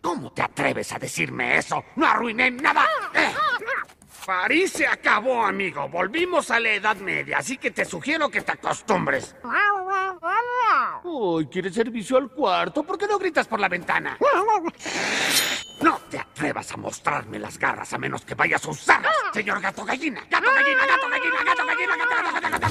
¿Cómo te atreves a decirme eso? ¡No arruiné nada! Eh. París se acabó, amigo. Volvimos a la Edad Media, así que te sugiero que te acostumbres. Uy, ¿quieres servicio al cuarto? ¿Por qué no gritas por la ventana? No te atrevas a mostrarme las garras a menos que vayas a usarlas, señor gato gallina. Gato gallina, gato gallina, gato gallina, gato gallina, gato gallina.